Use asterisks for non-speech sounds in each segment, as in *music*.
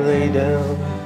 lay down.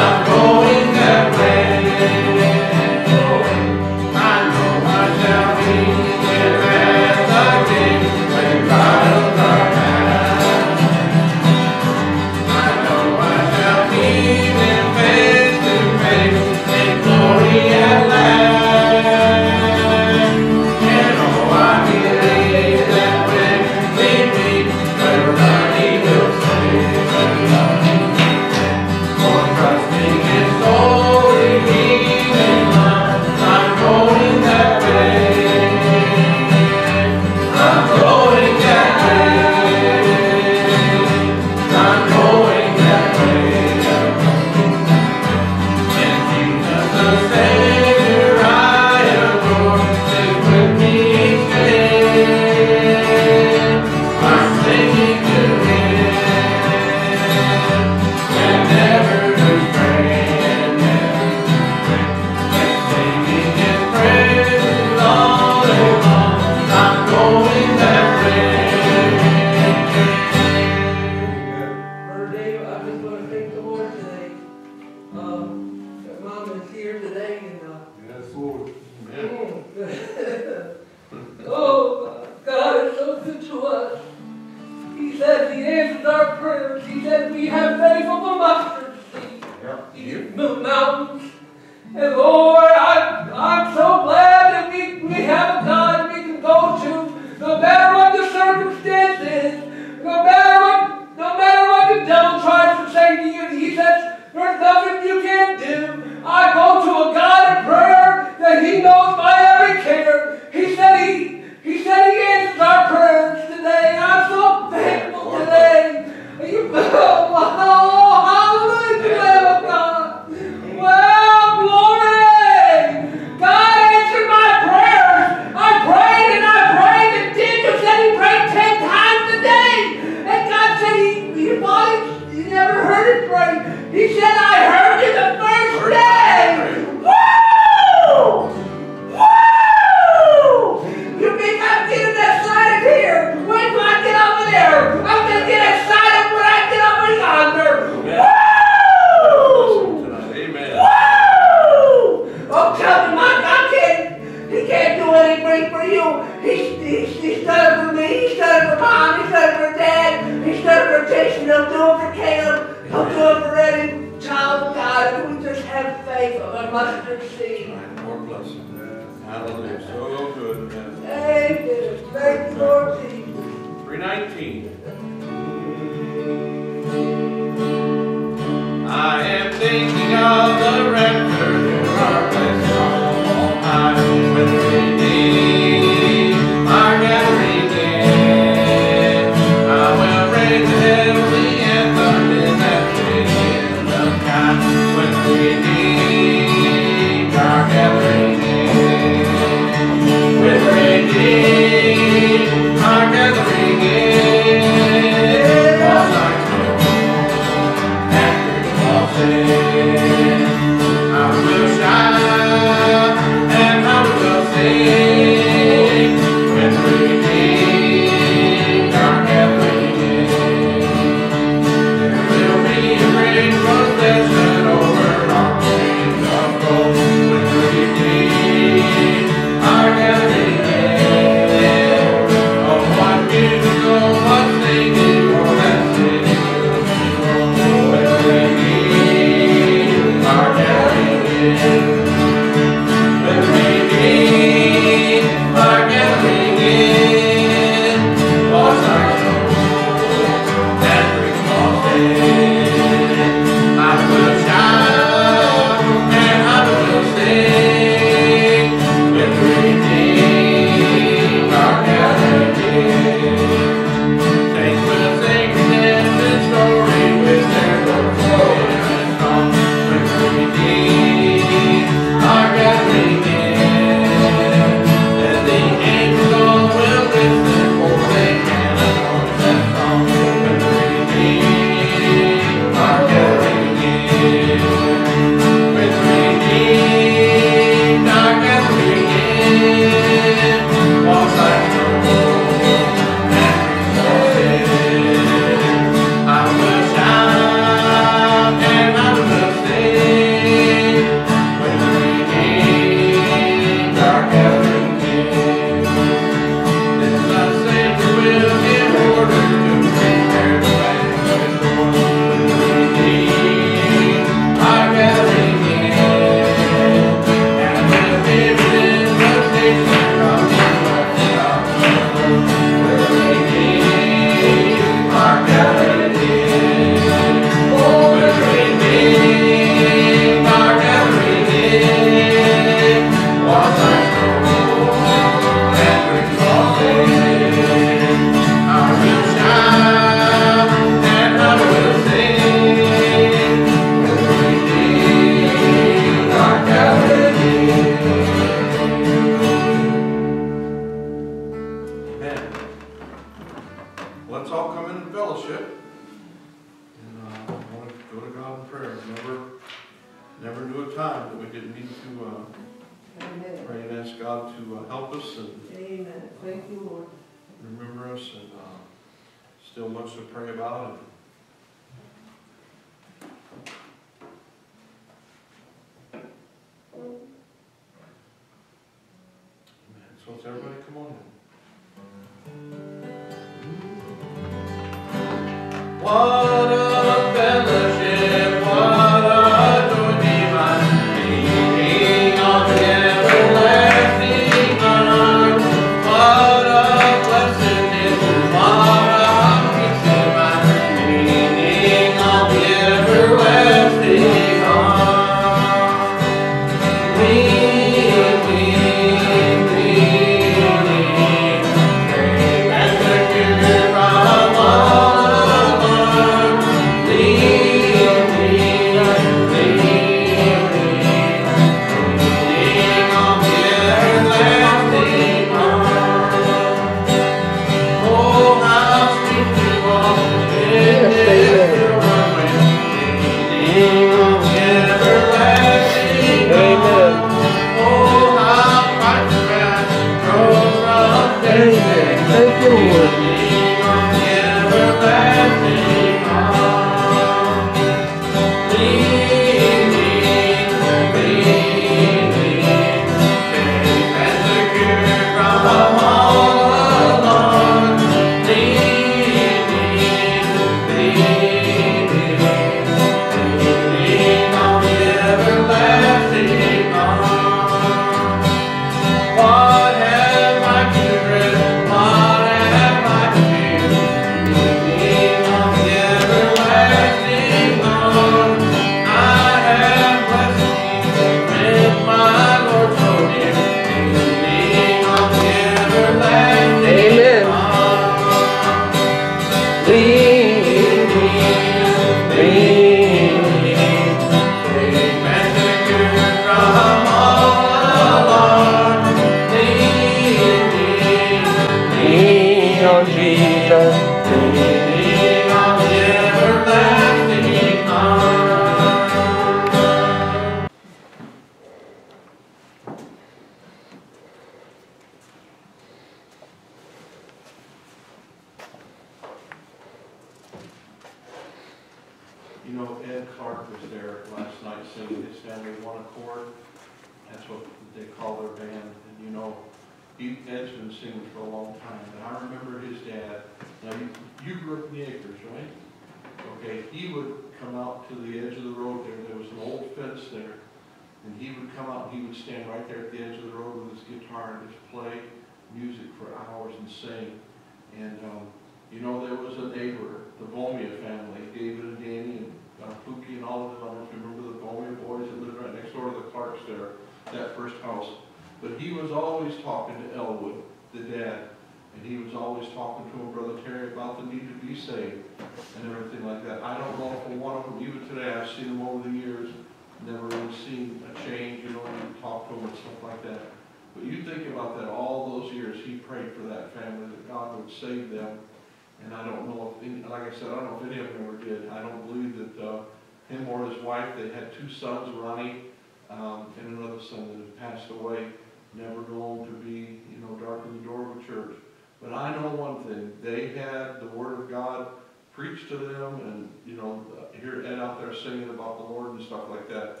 Two sons, Ronnie, um, and another son that had passed away, never known to be, you know, darken the door of a church. But I know one thing, they had the word of God preached to them, and, you know, uh, hear Ed out there singing about the Lord and stuff like that.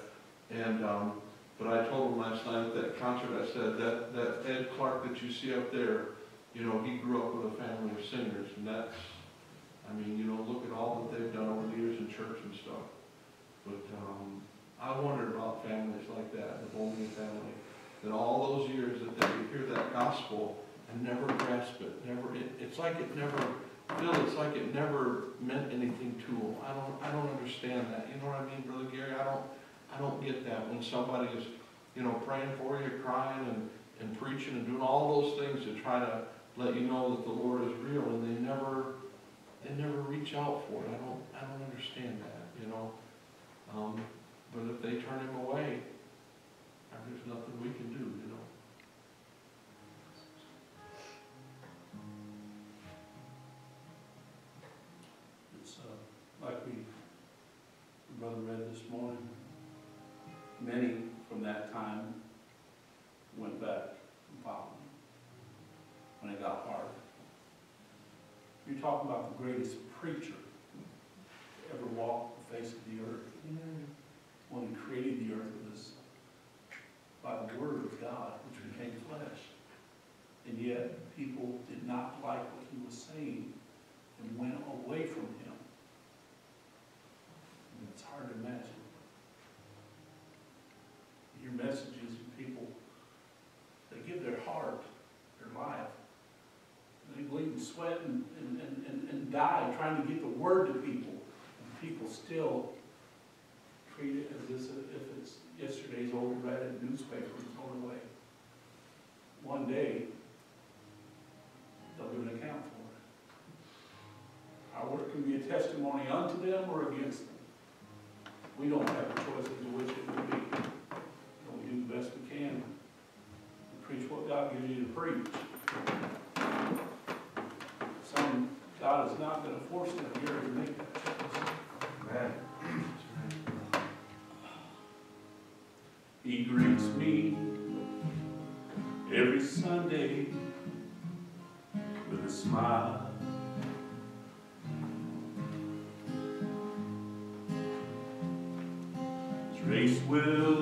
And, um, but I told him last night at that concert, I said, that, that Ed Clark that you see up there, you know, he grew up with a family of singers, and that's, I mean, you know, look at all that they've done over the years in church and stuff. But, um, I wondered about families like that, the Bowman family, that all those years that they hear that gospel and never grasp it, never, it, it's like it never, Phil, it's like it never meant anything to them. I don't, I don't understand that, you know what I mean, Brother Gary? I don't, I don't get that when somebody is, you know, praying for you, crying and, and preaching and doing all those things to try to let you know that the Lord is real and they never, they never reach out for it. I don't, I don't understand that, you know? Um, but if they turn him away, there's nothing we can do, you know? It's, uh, like we, brother read this morning, many from that time went back and followed when it got hard. You're talking about the greatest preacher ever walk the face of the earth one who created the earth was by the word of God, which became flesh. And yet people did not like what he was saying and went away from him. And it's hard to imagine. Your messages and people, they give their heart, their life. They bleed and sweat and, and, and, and die trying to get the word to people. And people still treat it as if it's yesterday's old ratted newspaper thrown away. One day, they'll do an account for it. Our work can be a testimony unto them or against them. We don't have a choice as to which it will be. But we do the best we can. Preach what God gives you to preach. Some God is not going to force them here to make that choice. Amen. me every Sunday with a smile. This race will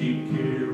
Keep. cares.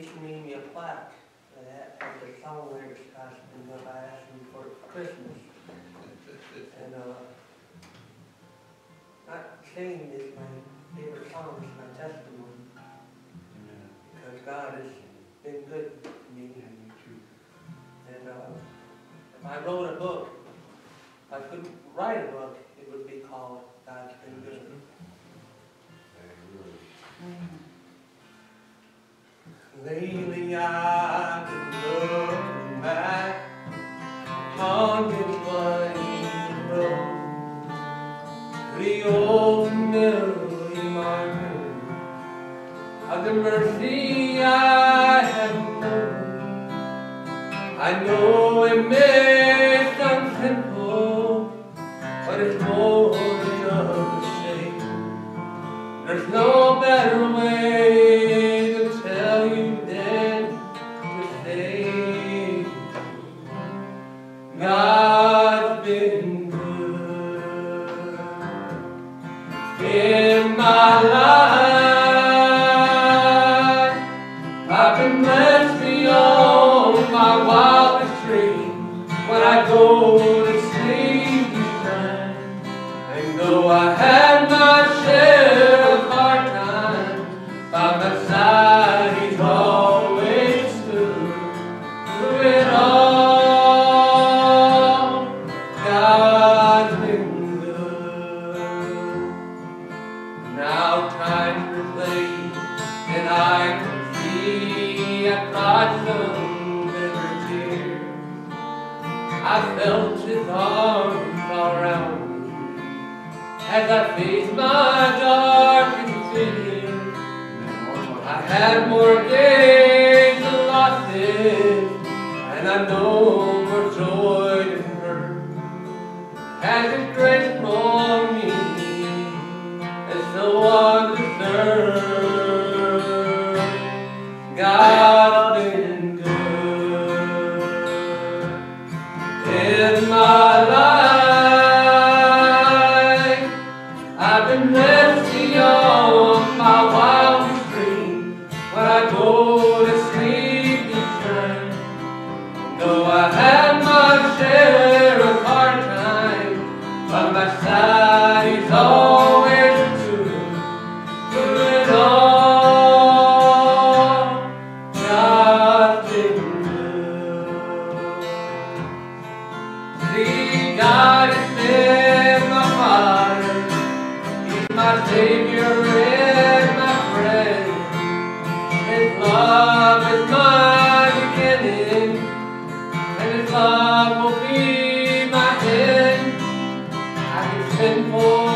information love will be my end. I can spend more.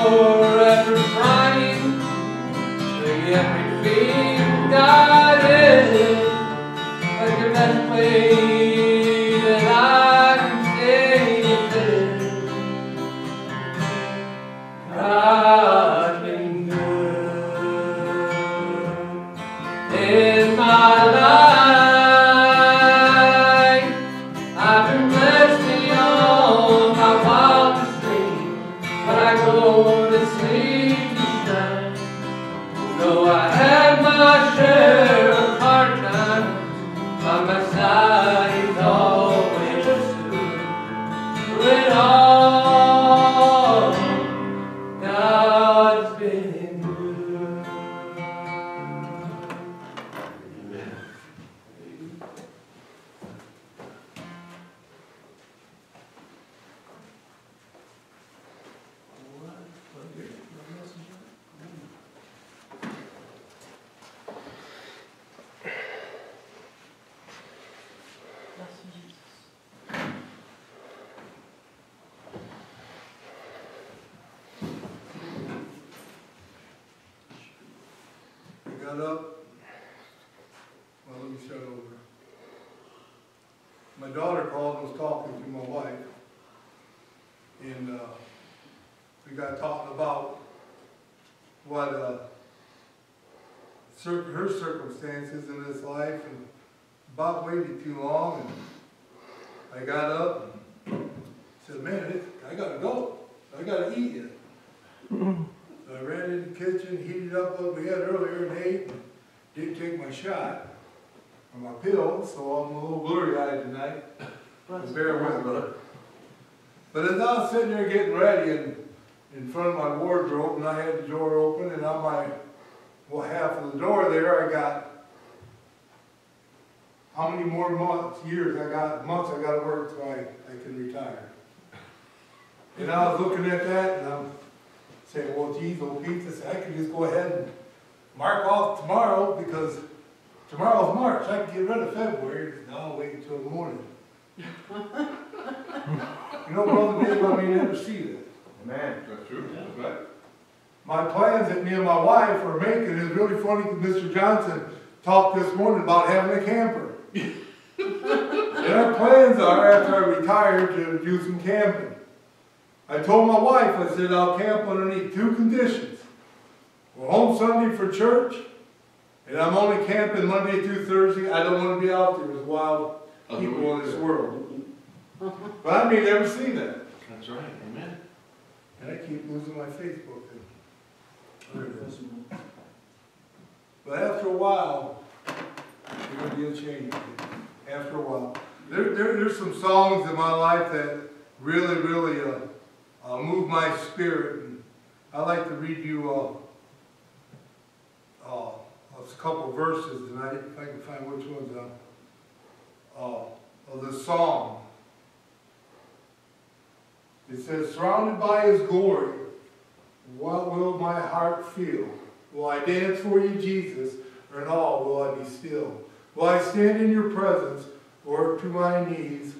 Waited too long and I got up and said, man, it, I gotta go. I gotta eat it. So *laughs* I ran in the kitchen, heated up what we had earlier and ate and didn't take my shot or my pill, so I'm a little blurry eyed tonight. *coughs* Bear with me. But as I was sitting there getting ready and in front of my wardrobe and I had the door open and on my, well, half of the door there, I got how many more months, years I got, months I gotta work till I, I can retire. And I was looking at that and I'm saying, well, geez, old Pete, this- I could just go ahead and mark off tomorrow because tomorrow's March, I can get rid of February. No, I'll wait until the morning. You know, Brother Dave, I mean, never see that. Man, That's true, that's right. My plans that me and my wife are making is really funny, because Mr. Johnson talked this morning about having a camper. And our plans are, after I retire, to do some camping. I told my wife, I said, I'll camp underneath two conditions. We're home Sunday for church, and I'm only camping Monday through Thursday. I don't wanna be out there with wild people in this world. Mm-hmm. But I may never see that. That's right, amen. And I keep losing my Facebook. There it is. But after a while, there's gonna be a change. After a while. There, there, there's some songs in my life that really, really, uh, uh, move my spirit. And I'd like to read you, uh, uh, a couple verses tonight, if I can find which ones, uh, uh, of the song. It says, surrounded by his glory, what will my heart feel? Will I dance for you, Jesus, or in awe will I be still? Will I stand in your presence, or to my knees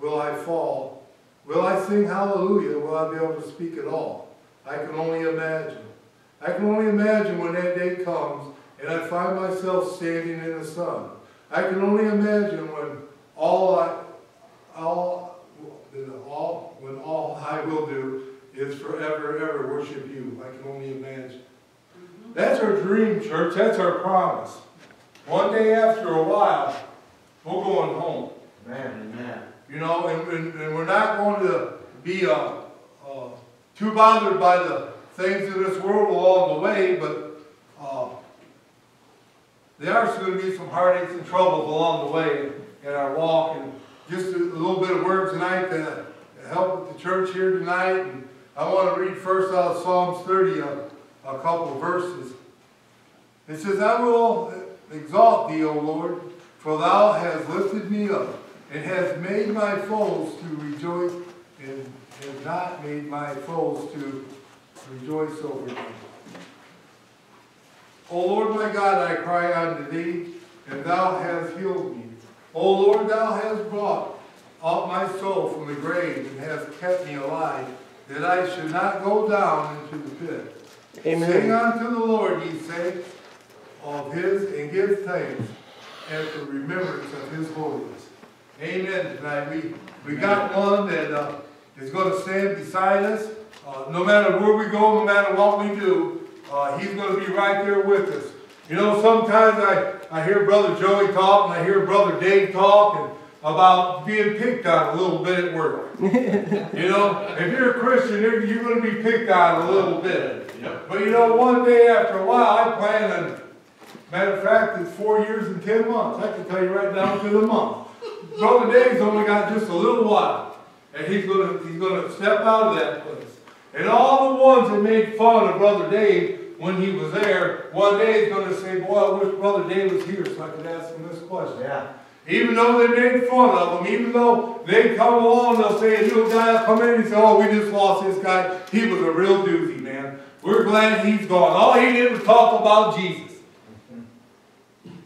will I fall? Will I sing hallelujah? Will I be able to speak at all? I can only imagine. I can only imagine when that day comes and I find myself standing in the sun. I can only imagine when all I, all, all, when all I will do is forever, ever worship you. I can only imagine. That's our dream, church. That's our promise. One day after a while, we're going home. Amen, amen. You know, and, and, and we're not going to be uh, uh, too bothered by the things of this world along the way, but uh, there are going to be some heartaches and troubles along the way in our walk. And just a little bit of word tonight to help with the church here tonight. And I want to read first out of Psalms 30, a, couple verses. It says, I will exalt thee, O Lord, for thou hast lifted me up and hast made my foes to rejoice and has not made my foes to rejoice over me. O Lord my God, I cry unto thee, and thou hast healed me. O Lord, thou hast brought up my soul from the grave and hast kept me alive, that I should not go down into the pit. Sing unto the Lord, ye saints, of his, and give thanks at the remembrance of his holiness. Amen tonight. We, we got one that uh, is going to stand beside us. Uh, no matter where we go, no matter what we do, uh, he's going to be right there with us. You know, sometimes I, I hear Brother Joey talk and I hear Brother Dave talk and about being picked on a little bit at work. *laughs* you know, if you're a Christian, you're, you're going to be picked on a little bit. Yep. But you know, one day after a while, I plan on, matter of fact, it's four years and ten months. I can tell you right down to the month. Brother Dave's only got just a little while. And he's gonna, he's gonna step out of that place. And all the ones that made fun of Brother Dave when he was there, one day he's gonna say, boy, I wish Brother Dave was here so I could ask him this question. Yeah. Even though they made fun of him, even though they come along, they'll say, a little guy will come in and say, oh, we just lost this guy. He was a real doozy. We're glad he's gone. All he did was talk about Jesus.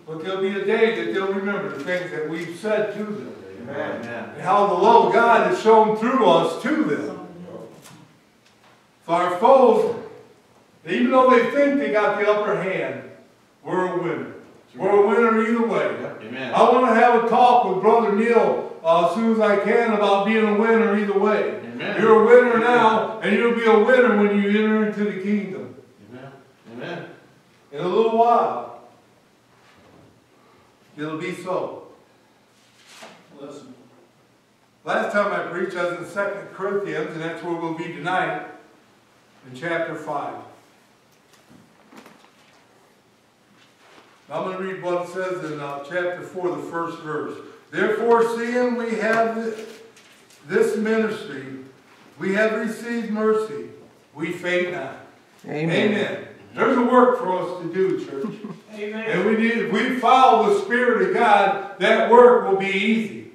But there'll be a day that they'll remember the things that we've said to them. Amen. Amen. And how the love of God is shown through us to them. For our foes, even though they think they got the upper hand, we're a winner. We're a winner either way. Amen. I want to have a talk with Brother Neil uh, as soon as I can about being a winner either way. Amen. You're a winner now, and you'll be a winner when you enter into the kingdom. Amen. Amen. In a little while, it'll be so. Listen, Last time I preached, I was in Second Corinthians, and that's where we'll be tonight, in chapter 5. I'm going to read what it says in uh, chapter 4, the first verse. Therefore, seeing we have this ministry, we have received mercy, we faint not. Amen. Amen. There's a work for us to do, church. *laughs* Amen. And we need, if we follow the Spirit of God, that work will be easy.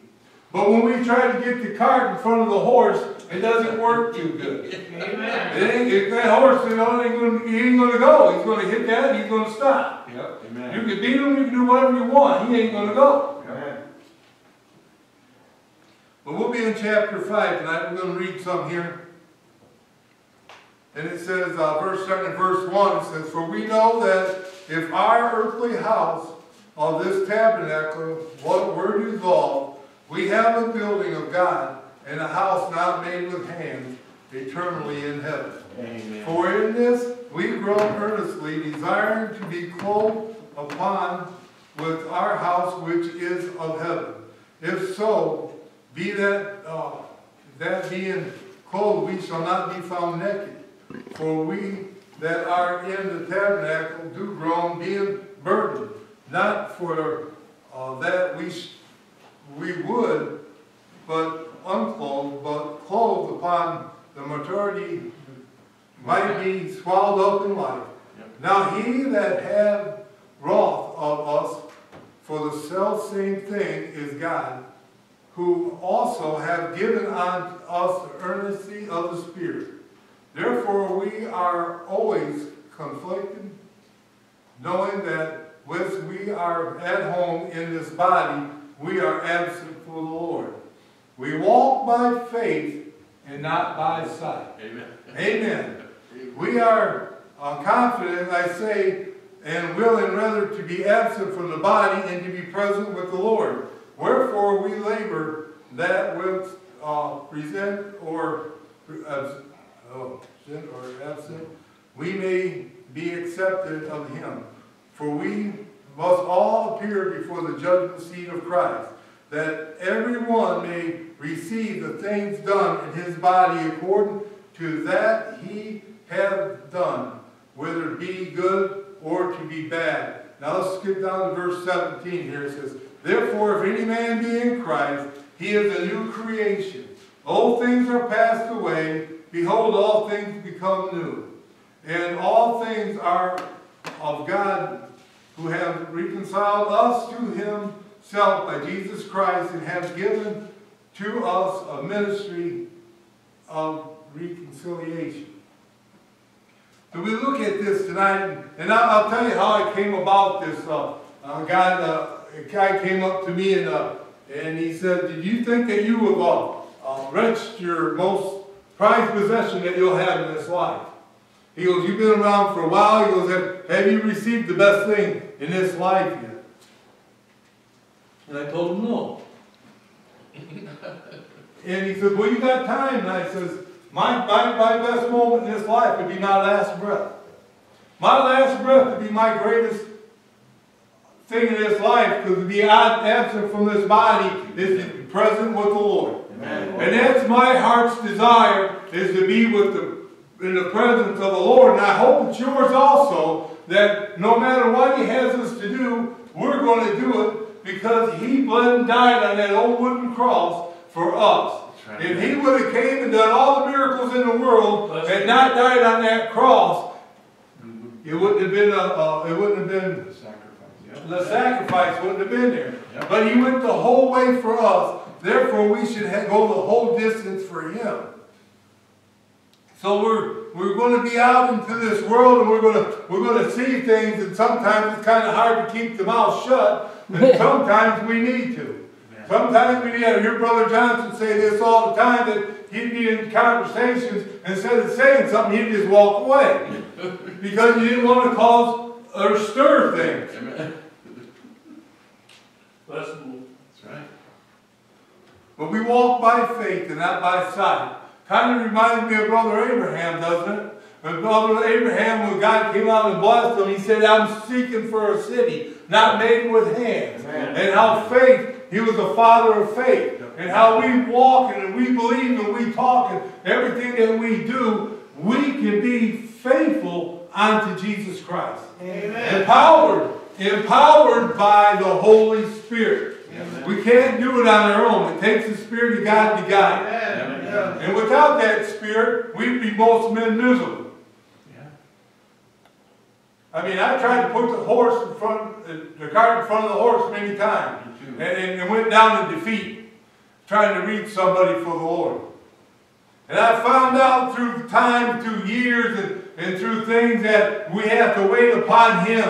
But when we try to get the cart in front of the horse, it doesn't work too good. Amen. It ain't, if that horse, you know, ain't gonna, he ain't gonna go. He's gonna hit that and he's gonna stop. Yep. Amen. You can beat him, you can do whatever you want. He ain't gonna go. But we'll be in chapter 5 tonight. We're going to read some here. And it says, uh, verse 7 and verse 1, it says, For we know that if our earthly house of this tabernacle what were dissolved, we have a building of God and a house not made with hands, eternally in heaven. Amen. For in this we grow earnestly, desiring to be clothed upon with our house which is of heaven. If so, be that, uh, that being cold, we shall not be found naked. For we that are in the tabernacle do groan, being burdened, not for uh, that we, we would, but unclothed, but clothed upon the maturity might be swallowed up in life. Yep. Now he that had wrath of us for the self same thing is God, who also have given unto us the earnesty of the Spirit. Therefore we are always conflicted, knowing that whilst we are at home in this body, we are absent for the Lord. We walk by faith and not by sight. Amen. Amen. We are uh, confident, I say, and willing rather to be absent from the body and to be present with the Lord. Wherefore we labor that with uh, present or uh, oh, or absent, we may be accepted of Him. For we must all appear before the judgment seat of Christ, that everyone may receive the things done in his body according to that he hath done, whether it be good or to be bad. Now let's skip down to verse 17 here. It says, Therefore, if any man be in Christ, he is a new creation. Old things are passed away. Behold, all things become new. And all things are of God who have reconciled us to himself by Jesus Christ and have given to us a ministry of reconciliation. So we look at this tonight, and I'll, tell you how I came about this. Uh, uh, God, uh, a guy came up to me and uh, and he said, "Did you think that you have uh, uh, wrenched your most prized possession that you'll have in this life?" He goes, "You've been around for a while." He goes, "Have, have you received the best thing in this life yet?" And I told him no. *laughs* And he said, well, you got time. And I says, my, my, my best moment in this life would be my last breath. My last breath would be my greatest thing in this life because to be absent from this body is to be present with the Lord. Amen. And that's my heart's desire is to be with the in the presence of the Lord. And I hope it's yours also that no matter what He has us to do, we're going to do it because He bled and died on that old wooden cross for us. Right. If He would have came and done all the miracles in the world and not died on that cross, it wouldn't have been a, uh, it wouldn't have been The sacrifice. Yep. the sacrifice wouldn't have been there. Yep. But he went the whole way for us. Therefore, we should go the whole distance for him. So we're we're going to be out into this world, and we're going to we're going to see things, and sometimes it's kind of hard to keep the mouth shut, and *laughs* sometimes we need to. Sometimes we need to hear Brother Johnson say this all the time that he'd be in conversations, and instead of saying something, he'd just walk away *laughs* because he didn't want to cause or stir things. Amen. *laughs* let's. That's right. But we walk by faith and not by sight. Kind of reminds me of Brother Abraham, doesn't it? When Brother Abraham, when God came out and blessed him, he said, I'm seeking for a city not made with hands. Amen. And how faith, he was a father of faith. And how we walk and we believe and we talk and everything that we do, we can be faithful unto Jesus Christ. Amen. Empowered, empowered by the Holy Spirit. Amen. We can't do it on our own. It takes the Spirit of God to guide. Amen. And without that Spirit, we'd be most men miserable. Yeah. I mean, I tried to put the horse in front, the cart in front of the horse many times. And, and, and went down in defeat, trying to reach somebody for the Lord. And I found out through time, through years, and, and through things that we have to wait upon Him.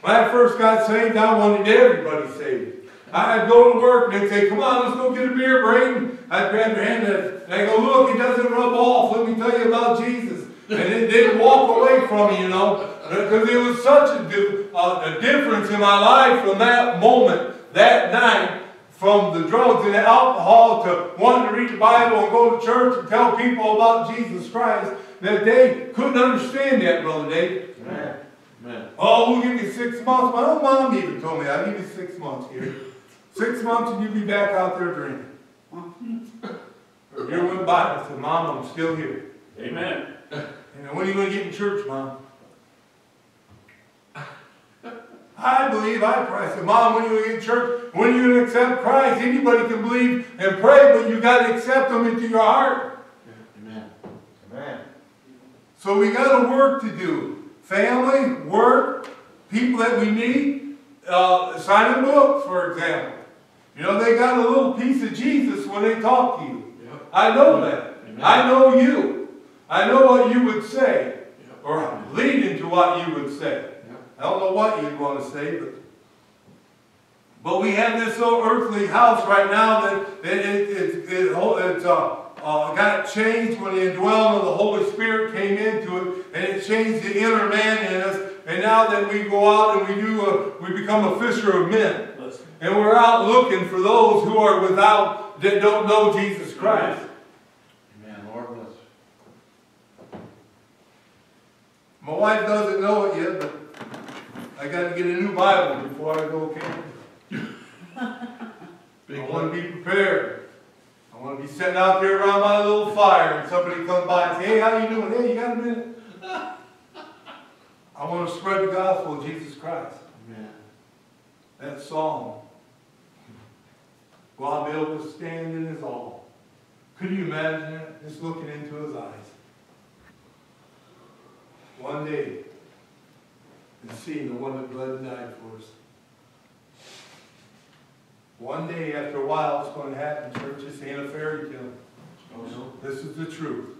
When I first got saved, I wanted everybody saved. I'd go to work and they'd say, come on, let's go get a beer, Braden. I'd grab their hand and I'd go, look, it doesn't rub off. Let me tell you about Jesus. And it didn't walk away from me, you know, because it was such a, a difference in my life from that moment, that night, from the drugs and the alcohol to wanting to read the Bible and go to church and tell people about Jesus Christ, that they couldn't understand that, Brother Dave. Amen. Amen. Oh, we'll give you six months. My own mom even told me, I'll give you six months here. Six months and you'll be back out there drinking. A year went by, I said, Mom, I'm still here. Amen. And when are you going to get in church, Mom? I believe I pray. I said, Mom, when are you going to get in church? When are you going to accept Christ? Anybody can believe and pray, but you got to accept Him into your heart. So we got a work to do. Family, work, people that we meet, uh, signing books, for example. You know, they got a little piece of Jesus when they talk to you. Yep. I know that. Amen. I know you. I know what you would say, Yep. or lead into what you would say. Yep. I don't know what you'd want to say, but but we have this little earthly house right now that it, it, it, it, hol- it's, uh, uh, got changed when the indwelling of the Holy Spirit came into it, and it changed the inner man in us. And now that we go out and we do, a, we become a fisher of men, and we're out looking for those who are without that don't know Jesus Christ. Amen. Lord bless. My wife doesn't know it yet, but I got to get a new Bible before I go camping. Big *laughs* I want to be prepared. I want to be sitting out there around my little fire and somebody comes by and say, hey, how you doing? Hey, you got a minute? *laughs* I want to spread the gospel of Jesus Christ. Amen. That song. Will I be able to stand in his all? Could you imagine that? Just looking into his eyes. One day, and seeing the one that bled and died for us. One day, after a while, it's going to happen, church. This ain't a fairy tale. Oh, so. This is the truth.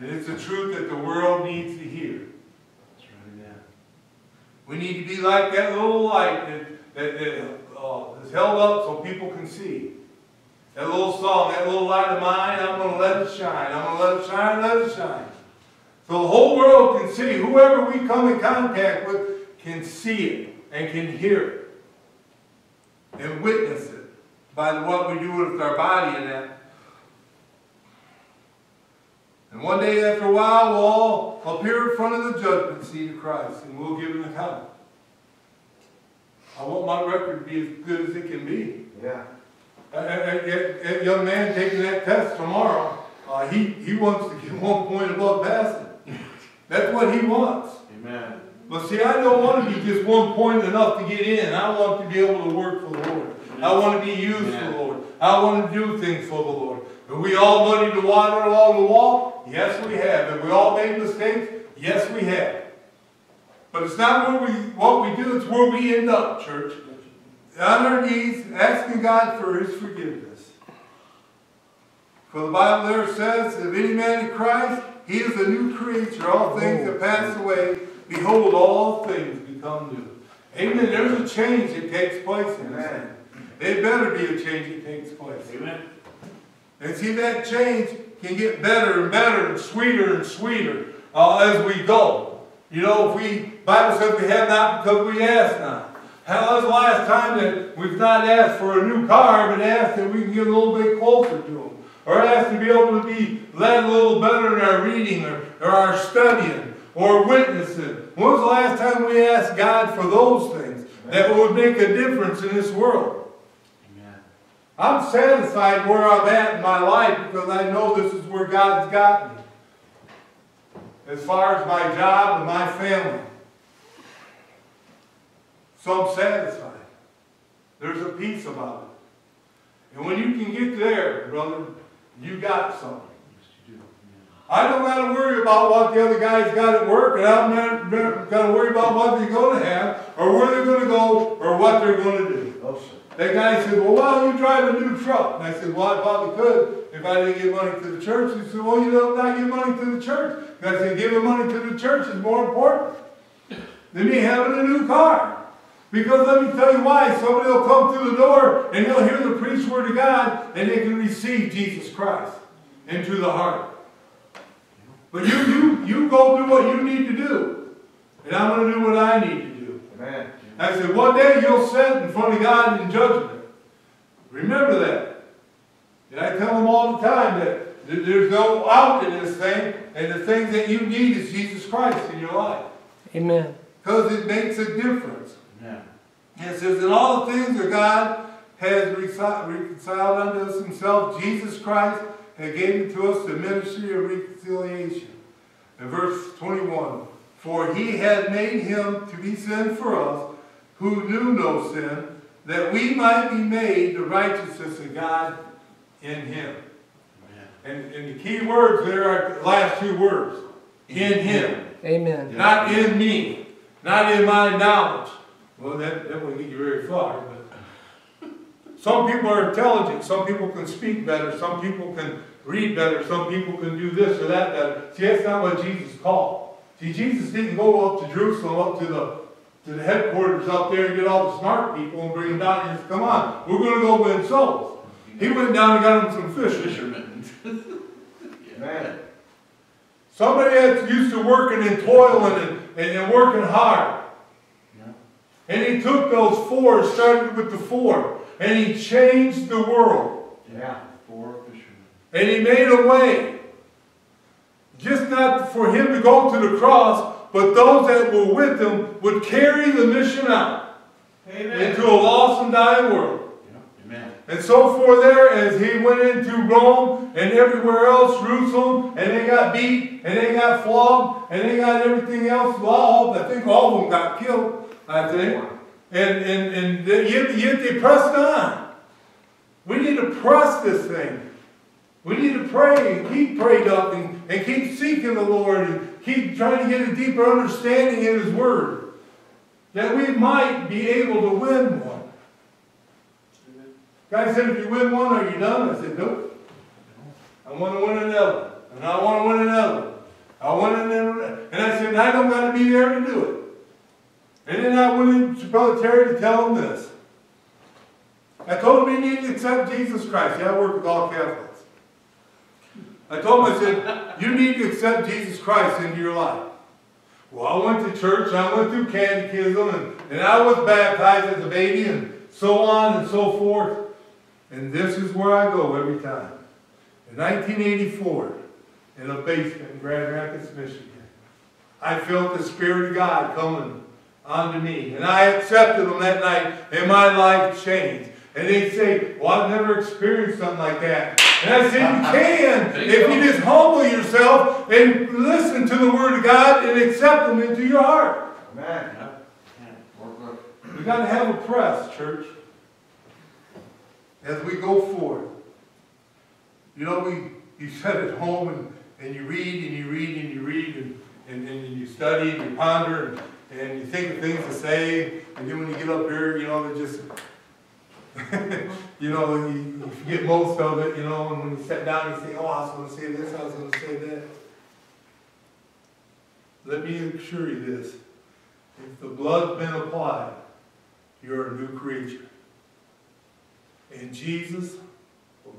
And it's the truth that the world needs to hear. That's right. Amen. We need to be like that little light that, that, that uh, is held up so people can see. That little song, that little light of mine, I'm going to let it shine. I'm going to let it shine, let it shine. So the whole world can see. Whoever we come in contact with can see it and can hear it and witness it by what we do with our body and that. And one day after a while, we'll all appear in front of the judgment seat of Christ and we'll give an account. I want my record to be as good as it can be. Yeah. A young man taking that test tomorrow, uh, he, he wants to get *laughs* one point above passing. That's what he wants. Amen. But see, I don't want to be just one point enough to get in. I want to be able to work for the Lord. I want to be used for the Lord. I want to do things for the Lord. Have we all muddied the water along the wall? Yes, we have. Have we all made mistakes? Yes, we have. But it's not where we, what we do, it's where we end up, church. On our knees, asking God for His forgiveness. For the Bible there says, if any man in Christ, he is a new creature. All things have passed oh. away. Behold, all things become new. Amen. There's a change that takes place in this. There better be a change that takes place. Amen. And see, that change can get better and better and sweeter and sweeter uh, as we go. You know, if we, Bible says we have not because we ask not. How was the last time that we've not asked for a new car, but asked that we can get a little bit closer to Him. Or asked to be able to be led a little better in our reading or, or our studying or witnessing. When was the last time we asked God for those things that would make a difference in this world? Amen. I'm satisfied where I'm at in my life because I know this is where God's got me. As far as my job and my family. So I'm satisfied. There's a peace about it. And when you can get there, brother, you got something. Yes, you do. Amen. I don't got to worry about what the other guys got at work, and I don't got to worry about what they're going to have, or where they're going to go, or what they're going to do. Oh. That guy said, well, why don't you drive a new truck? And I said, well, I probably could if I didn't give money to the church. He said, well, you don't not give money to the church. And I said, giving money to the church is more important than me having a new car. Because let me tell you why. Somebody will come through the door and they'll hear the preached word of God and they can receive Jesus Christ into the heart. But you, you, you go do what you need to do. And I'm going to do what I need to do. Amen. I said, one day you'll sit in front of God in judgment. Remember that. And I tell them all the time that there's no out in this thing, and the thing that you need is Jesus Christ in your life. Amen. Because it makes a difference. Amen. And it says, in all the things that God has reconciled reconciled unto us himself, Jesus Christ has given to us the ministry of reconciliation. In verse 21, for he had made him to be sin for us, who knew no sin, that we might be made the righteousness of God in him. And, and the key words there are the last two words. In him. Amen. Not in me, not in my knowledge. Well, that, that won't get you very far, but *laughs* some people are intelligent, some people can speak better, some people can read better, some people can do this or that better. See, that's not what Jesus called. See, Jesus didn't go up to Jerusalem, up to the to the headquarters up there and get all the smart people and bring them down and said, come on, we're going to go win souls. He went down and got them some fish. Fishermen. *laughs* Amen. Somebody that's used to working and toiling and, and, and working hard. Yeah. And he took those four, started with the four, and he changed the world. Yeah. And he made a way. Just not for him to go to the cross, but those that were with him would carry the mission out into a lost and dying world. Yeah. Amen. And so forth there, as he went into Rome and everywhere else, Jerusalem, and they got beat, and they got flogged, and they got everything else. Well, I think all of them got killed, I think. And, and, and they- yet, yet they pressed on. We need to press this thing. We need to pray and keep prayed up and, and keep seeking the Lord and keep trying to get a deeper understanding in His Word. That we might be able to win one. Guy said, if you win one, are you done? I said, nope. I want to win another. And I want to win another. I want another. and I said, I don't got to be there to do it. And then I went into Brother Terry to tell him this. I told him he needed to accept Jesus Christ. Yeah, I work with all Catholics. I told him, I said, you need to accept Jesus Christ into your life. Well, I went to church, I went through catechism, and, and I was baptized as a baby, and so on and so forth. And this is where I go every time. In 1984, in a basement in Grand Rapids, Michigan, I felt the Spirit of God coming onto me. And I accepted Him that night, and my life changed. And they say, well, I've never experienced something like that. And I said, you can if you just humble yourself and listen to the Word of God and accept them into your heart. Amen. Yeah. Yeah. Work, work. We got to have a press, church, as we go forward. You know, we you sit at home and, and you read and you read and you read and, and, and you study and you ponder and, and you think of things to say, and then when you get up here, you know, they just *laughs* you know, you, you forget most of it, you know, and when you sit down, you say, oh, I was going to say this, I was going to say that. Let me assure you this. If the blood's been applied, you're a new creature. And Jesus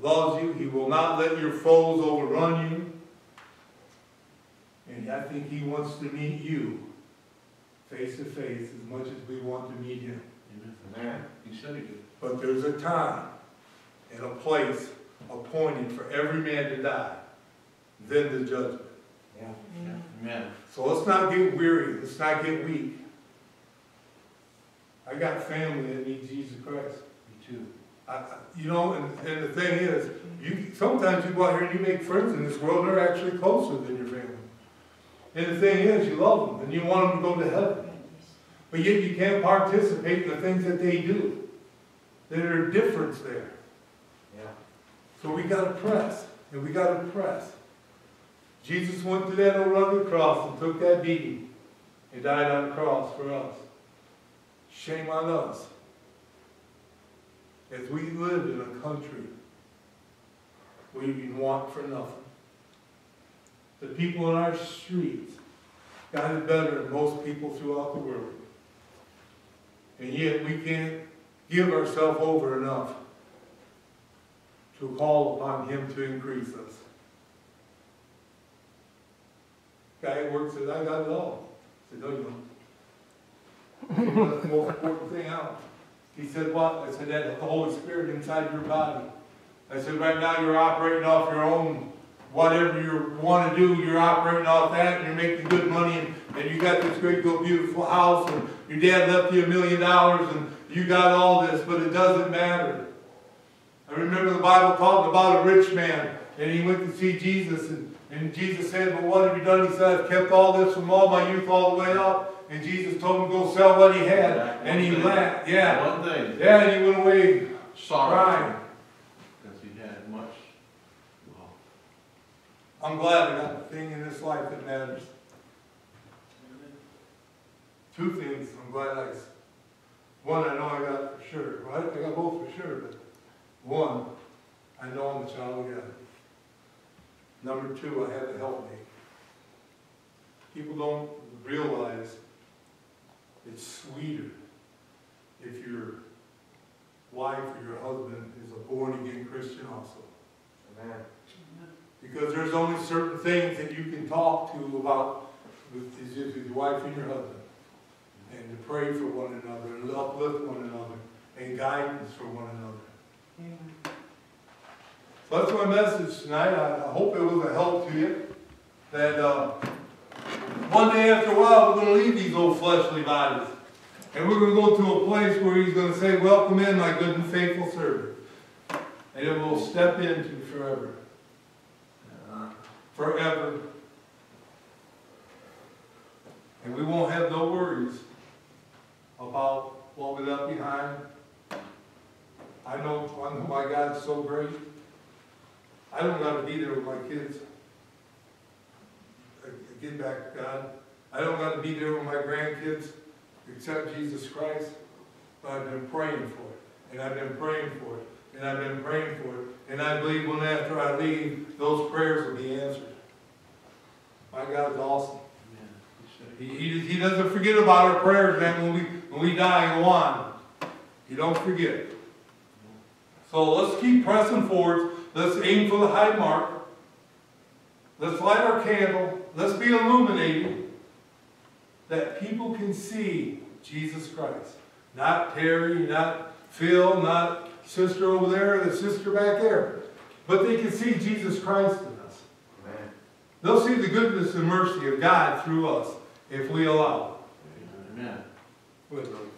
loves you. He will not let your foes overrun you. And I think he wants to meet you face to face as much as we want to meet him. Amen. He said he did. But there's a time and a place appointed for every man to die, then the judgment. Mm. Yeah. Amen. So let's not get weary, let's not get weak. I got family that need Jesus Christ. Me too. I, I- you know, and, and the thing is, you, sometimes you go out here and you make friends in this world, they're actually closer than your family. And the thing is, you love them and you want them to go to heaven. But yet you can't participate in the things that they do. There's a difference there. Yeah. So we gotta press, and we gotta press. Jesus went to that old rugged cross and took that beating and died on the cross for us. Shame on us. As we live in a country where you can want for nothing. The people in our streets got it better than most people throughout the world. And yet we can't give ourselves over enough to call upon him to increase us. Guy at work says, I got it all. I said, no, you don't. Left the most important thing out. He said, what? I said, that the Holy Spirit inside your body. I said, right now you're operating off your own, whatever you want to do, you're operating off that, and you're making good money, and, and you got this great, beautiful house, and your dad left you a million dollars, and you got all this, but it doesn't matter. I remember the Bible talking about a rich man, and he went to see Jesus, and, and Jesus said, But what have you done? He said, I've kept all this from all my youth all the way up. And Jesus told him to go sell what he had, and he left. Yeah, One thing, yeah, and he went away crying. because he had much, well, I'm glad I got the thing in this life that matters. Two things I'm glad I, one I know I got for sure, well, I I got both for sure, but one, I know I'm a child of God. Number two, I have a helpmate. People don't realize it's sweeter if your wife or your husband is a born-again Christian also. Amen. Because there's only certain things that you can talk to about with, with your wife and your husband. And to pray for one another, and uplift one another, and guidance for one another. So that's my message tonight. I, I hope it was a help to you. That, uh, one day after a while, we're gonna leave these old fleshly bodies. And we're gonna go to a place where he's gonna say, welcome in, my good and faithful servant. And it will step into forever forever. And we won't have no worries about what we left behind. I know, I know my God's so great. I don't gotta be there with my kids. I- I Get back God. I don't gotta be there with my grandkids, except Jesus Christ. But I've been praying for it, and I've been praying for it, and I've been praying for it. And I believe when after I leave, those prayers will be answered. My God is awesome. He, he, he doesn't forget about our prayers, man, when we, when we die and go on. He don't forget. So let's keep pressing forward. Let's aim for the high mark. Let's light our candle. Let's be illuminated that people can see Jesus Christ. Not Terry, not Phil, not sister over there, the sister back there. But they can see Jesus Christ in us. Amen. They'll see the goodness and mercy of God through us if we allow Amen. With